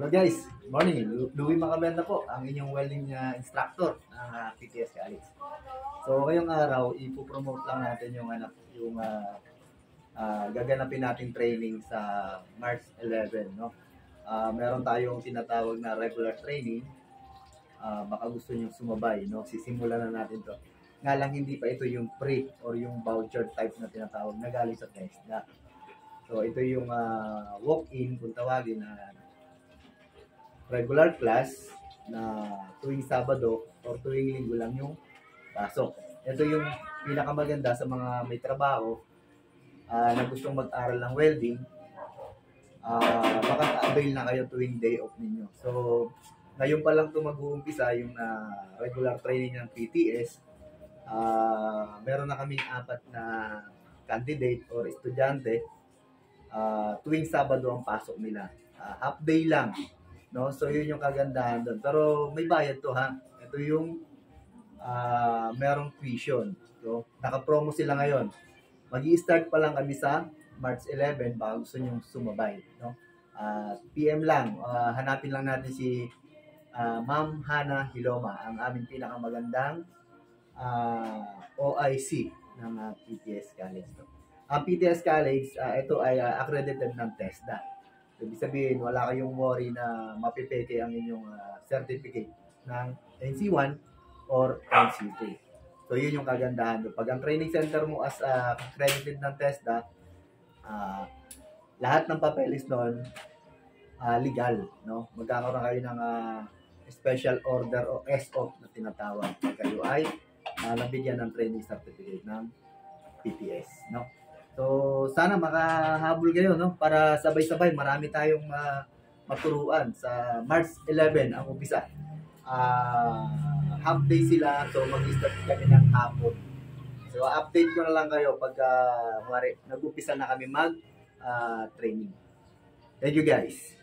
Hello guys, morning. Lu- Louie Macabenda po, ang inyong welding uh, instructor ng uh, PTS College. So ngayong araw, ipopromote lang natin yung ano, yung uh, uh, gaganapin nating training sa March 11, no? Uh, meron tayong tinatawag na regular training. Uh, baka gusto niyo sumabay, no? Sisimulan na natin 'to. Nga lang hindi pa ito yung pre or yung voucher type na tinatawag na galing sa TESDA. So ito yung uh, walk-in kung tawagin na regular class na tuwing Sabado or tuwing Linggo lang yung pasok. Ito yung pinakamaganda sa mga may trabaho ah, na gustong mag-aral ng welding. Uh, makaka-avail na kayo tuwing day off ninyo. So, ngayon pa lang ito mag-uumpisa yung ah, regular training ng PTS. Ah, meron na kaming apat na candidate or estudyante. Ah, tuwing Sabado ang pasok nila. Ah, half day lang No? So, yun yung kagandahan doon. Pero may bayad to ha. Ito yung uh, merong tuition. So, naka-promo sila ngayon. mag start pa lang kami sa March 11 baka gusto nyo sumabay. No? Uh, PM lang. Uh, hanapin lang natin si uh, Ma'am Hana Hiloma, ang aming pinakamagandang uh, OIC ng uh, PTS College. No? Ang PTS College, uh, ito ay uh, accredited ng TESDA. Ibig sabihin, wala kayong worry na mapipeke ang inyong uh, certificate ng NC1 or NC2. So, yun yung kagandahan. Pag ang training center mo as uh, accredited ng TESDA, uh, lahat ng papeles doon uh, legal. No? Magkakaroon kayo ng uh, special order o SO na tinatawag. Kayo ay uh, nabigyan ng training certificate ng PTS. No? So, sana makahabol kayo, no? Para sabay-sabay, marami tayong uh, maturuan sa March 11 ang umpisa. Uh, half day sila, so mag-start kami ng hapon. So, update ko na lang kayo pag uh, nag-umpisa na kami mag-training. Uh, Thank you guys.